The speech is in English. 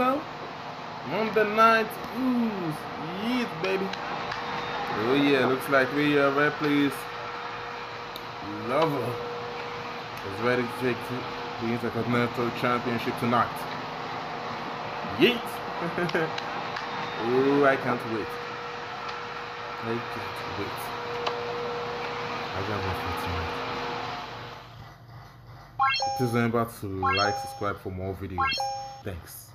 on the night ooh, yeet, baby. Oh yeah, looks like we are very pleased. Lover is ready to take the Intercontinental Championship tonight. Yeet! oh, I can't wait. I can't wait. I got my for tonight. Please remember to like, subscribe for more videos. Thanks.